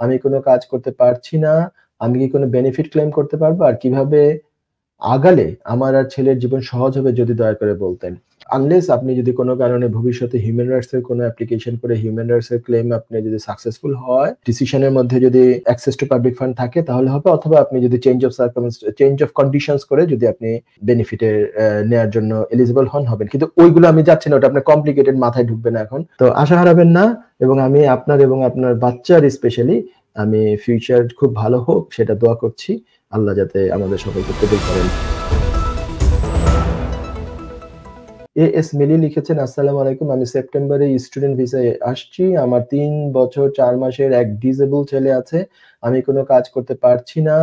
আমি কোনো কাজ করতে পারছি না, আমি কি কোনো বেনিফিট ক্লেম করতে পারব? আর কীভাবে আগালে আমার আর ছেলের জীবন সহজ হবে যদি দয়া করে বলতেন। আনলেস আপনি যদি কোনো কারণে ভবিষ্যতে হিউম্যান রাইটস এর কোনো অ্যাপ্লিকেশন করে হিউম্যান রাইটস এর ক্লেম আপনি যদি সাকসেসফুল হয় ডিসিশনের মধ্যে যদি অ্যাক্সেস টু পাবলিক ফান্ড থাকে তাহলে হবে, অথবা আপনি যদি change of change of conditions করে যদি আপনি বেনিফিটের নেওয়ার জন্য এলিজিবল হন, হবেন। কিন্তু ওইগুলো আমি যাচ্ছি না, ওটা আপনার কমপ্লিকেটেড মাথায় ঢুকবে না এখন। তো আশা হারাবেন না, এবং আমি আপনার এবং আপনার বাচ্চার স্পেশালি আমি ফিউচার খুব ভালো হোক, সেটা দোয়া করছি। আল্লাহ যাতে আমাদের সকলকে কবুল করেন। এ এস মিলি লিখেছেন, আসসালামু আলাইকুম, আমি সেপ্টেম্বরে স্টুডেন্ট ভিসায় আসছি। আমার তিন বছর, চার মাসের এক ডিজেবল ছেলে আছে। আমি কোনো কাজ করতে পারছি না।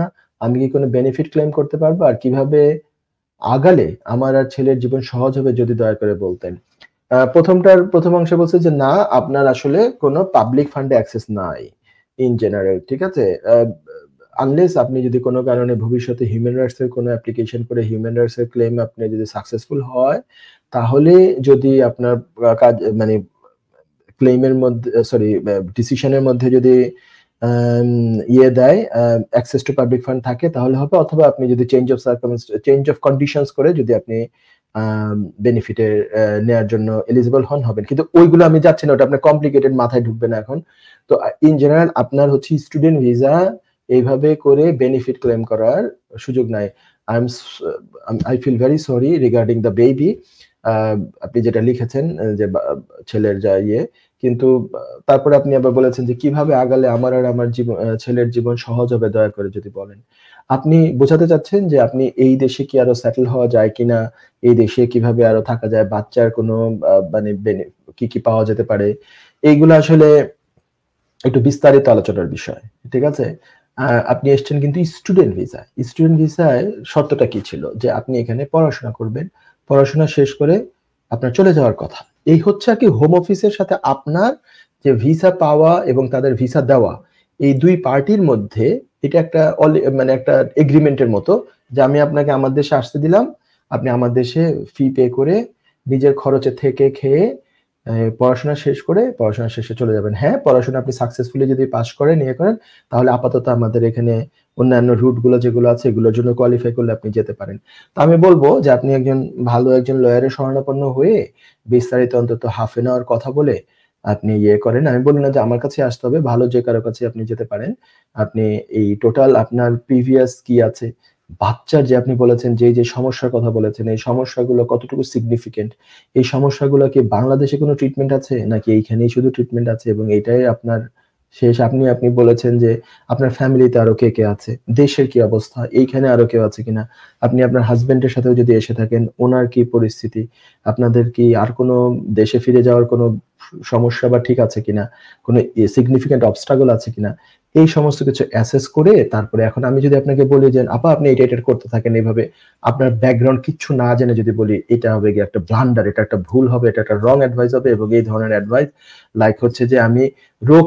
আমি কি কোনো বেনিফিট ক্লেম করতে পারব? আর কীভাবে আগালে আমার আর ছেলের জীবন সহজ হবে যদি দয়া করে বলতেন? প্রথমটার, প্রথম অংশে বলছে যে, না, আপনার আসলে কোনো পাবলিক ফান্ডে অ্যাক্সেস নাই ইন জেনারেল ঠিক আছে? আনলেস আপনি যদি কোনো কারণে ভবিষ্যতে হিউম্যান রাইটস এর কোনো অ্যাপ্লিকেশন করে হিউম্যান রাইটস এর ক্লেম আপনি যদি সাকসেসফুল হয়, তাহলে যদি আপনার কাজ মানে ক্লেমের মধ্যে সরি ডিসিশনের মধ্যে যদি ইয়ে দেয় অ্যাক্সেস টু পাবলিক ফান্ড থাকে, তাহলে হবে। অথবা আপনি যদি change of change of conditions করে যদি আপনি বেনিফিটের নেয়ার জন্য এলিজিবল হন, হবেন। কিন্তু ওইগুলো আমি যাচ্ছি না, ওটা আপনার কমপ্লিকেটেড মাথায় ঢুকবে না এখন। তো ইন জেনারেল আপনার হচ্ছে স্টুডেন্ট ভিসা এইভাবে করে বেনিফিট ক্লেম করার সুযোগ নাই। I am I feel very sorry regarding the baby আপনি যেটা লিখেছেন যে ছেলের যা ইয়ে কিন্তু তারপরে আপনি আবার বলেছেন যে কীভাবে আগালে আমার আর আমার ছেলের জীবন সহজ হবে, দয়া করে যদি বলেন। আপনি বোঝাতে চাচ্ছেন যে আপনি এই দেশে কি আরও সেটেল হওয়া যায় কিনা? এই দেশে কীভাবে আরও থাকা যায়? বাচ্চার কোনো মানে কি কি পাওয়া যেতে পারে? এইগুলো আসলে একটু বিস্তারিত আলোচনার বিষয়, ঠিক আছে? আপনি এসছেন কিন্তু স্টুডেন্ট ভিসা স্টুডেন্ট ভিসায় শর্তটা কি ছিল? যে আপনি এখানে পড়াশোনা করবেন, পড়াশোনা শেষ করে আপনার চলে যাওয়ার কথা। এই হচ্ছে আর কি হোম অফিসের সাথে আপনার যে ভিসা পাওয়া এবং তাদের ভিসা দেওয়া, এই দুই পার্টির মধ্যে এটা একটা মানে একটা এগ্রিমেন্টের মতো যে আমি আপনাকে আমার দেশে আসতে দিলাম, আপনি আমার দেশে ফি পে করে নিজের খরচে থেকে খেয়ে পড়াশোনা শেষ করে পড়াশোনা শেষে চলে যাবেন। হ্যাঁ পড়াশোনা আপনি সাকসেসফুলি যদি পাশ করেন ইয়ে করেন, তাহলে আপাতত আমাদের এখানে অন্যান্য রুটগুলো যেগুলো আছে, এগুলোর জন্য কোয়ালিফাই করলে আপনি যেতে পারেন। তো আমি বলব যে আপনি একজন ভালো একজন লয়ারের শরণাপন্ন হয়ে বিস্তারিত অন্তত হাফ এন আওয়ার কথা বলে আপনি ইয়ে করেন। আমি বলি না যে আমার কাছে আসতে হবে, ভালো যে কারও কাছে আপনি যেতে পারেন। আপনি এই টোটাল আপনার প্রিভিয়াস কি আছে বাচ্চার যে আপনি বলেছেন, যে যে সমস্যার কথা বলেছেন, এই সমস্যাগুলো কতটুকু সিগনিফিকেন্ট এই সমস্যাগুলো কি বাংলাদেশে কোনো ট্রিটমেন্ট আছে? নাকি এইখানেই শুধু ট্রিটমেন্ট আছে এবং এটাই আপনার শেষ? আপনি আপনি বলেছেন যে আপনার ফ্যামিলিতে আরও কে কে আছে? দেশের কি অবস্থা? এইখানে আরও কেউ আছে কিনা? আপনি আপনার হাজবেন্ডের সাথেও যদি এসে থাকেন, ওনার কি পরিস্থিতি? আপনাদের কি আর কোনো দেশে ফিরে যাওয়ার কোনো সমস্যা বা ঠিক আছে কিনা? কোনো সিগনিফিকেন্ট অবস্ট্রাগল আছে কিনা? এই সমস্ত কিছু অ্যাসেস করে তারপরে এখন আমি যদি আপনাকে বলি যে, আপা, আপনি এটা এটা করতে থাকেন এইভাবে। আপনার ব্যাকগ্রাউন্ড কিছু না জেনে যদি বলি, এটা হবে গিয়ে একটা ব্লান্ডার এটা একটা ভুল হবে, এটা একটা রং অ্যাডভাইস হবে এবং এই ধরনের অ্যাডভাইস লাইক হচ্ছে যে, আমি রোগ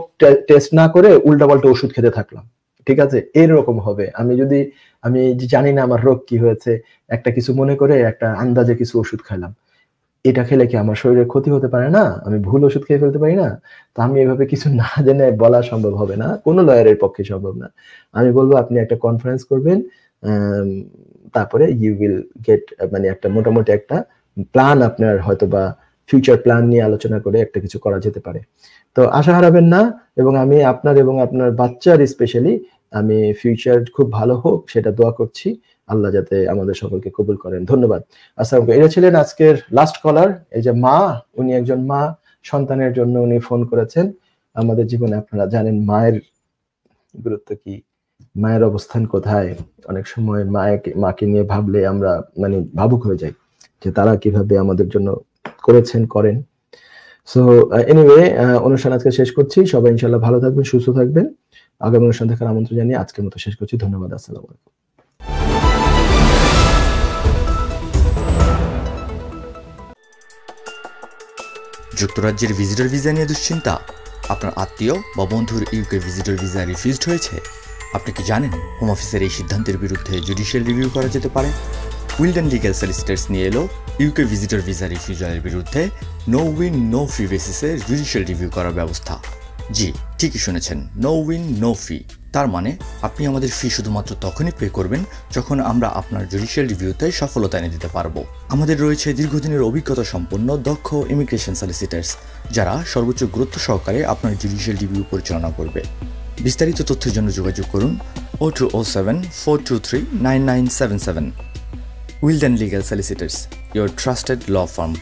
টেস্ট না করে উল্টাপাল্টা ওষুধ খেতে থাকলাম। ঠিক আছে? এরকম হবে। আমি যদি, আমি জানি না আমার রোগ কি হয়েছে, একটা কিছু মনে করে একটা আন্দাজে কিছু ওষুধ খাইলাম এটা খেলে কি আমার শরীরের ক্ষতি হতে পারে না? আমি ভুল ওষুধ খেয়ে ফেলতে পারি না? তো আমি এভাবে কিছু না জেনে বলা সম্ভব হবে না। কোনো লয়ারের পক্ষে সম্ভব না। আমি বলব, আপনি একটা কনফারেন্স করবেন তারপরে ইউ উইল গেট মানে একটা মোটামুটি একটা প্ল্যান আপনার হয়তো বা ফিউচার প্ল্যান নিয়ে আলোচনা করে একটা কিছু করা যেতে পারে। তো আশা হারাবেন না এবং আমি আপনার এবং আপনার বাচ্চার স্পেশালি আমি ফিউচার খুব ভালো হোক, সেটা দোয়া করছি। আল্লাহ যাতে আমাদের সকলকে কবুল করেন। ধন্যবাদ। আসসালাম এরা ছিলেন আজকের লাস্ট কলার এই যে মা, উনি একজন মা, সন্তানের জন্য উনি ফোন করেছেন। আমাদের জীবনে আপনারা জানেন মায়ের গুরুত্ব কি, মায়ের অবস্থান কোথায়? অনেক সময় মায়ের মাকে নিয়ে ভাবলে আমরা মানে ভাবুক হয়ে যাই যে তারা কীভাবে আমাদের জন্য করেছেন, করেন। সো এনিওয়ে অনুষ্ঠান আজকে শেষ করছি। সবাই ইনশাল্লাহ ভালো থাকবেন, সুস্থ থাকবেন। আগামী অনুষ্ঠান দেখার আমন্ত্রণ জানিয়ে আজকের মতো শেষ করছি। ধন্যবাদ, আসসালামু আলাইকুম। যুক্তরাজ্যের ভিজিটর ভিসা নিয়ে দুশ্চিন্তা? আপনার আত্মীয় বা বন্ধুর ইউকে ভিজিটর ভিসা রিফিউজড হয়েছে? আপনি কি জানেন হোম অফিসের এই সিদ্ধান্তের বিরুদ্ধে জুডিশিয়াল রিভিউ করা যেতে পারে? উইলডেন লিগ্যাল সলিসিটার্স নিয়ে এলো ইউকে ভিজিটর ভিসা রিফিউজালের বিরুদ্ধে। নো উইন নো ফি বেসিসে জুডিশিয়াল রিভিউ করার ব্যবস্থা। জি, ঠিকই শুনেছেন। নো উইন নো ফি তার মানে আপনি আমাদের ফি শুধুমাত্র তখনই পে করবেন যখন আমরা আপনার জুডিশিয়াল রিভিউতে সফলতা এনে দিতে পারব। আমাদের রয়েছে দীর্ঘদিনের অভিজ্ঞতা সম্পন্ন, দক্ষ ইমিগ্রেশন সলিসিটার্স যারা সর্বোচ্চ গুরুত্ব সহকারে আপনার জুডিশিয়াল রিভিউ পরিচালনা করবে। বিস্তারিত তথ্যের জন্য যোগাযোগ করুন O two O seven four two three nine nine seven seven Wilden legal solicitors your trusted law firm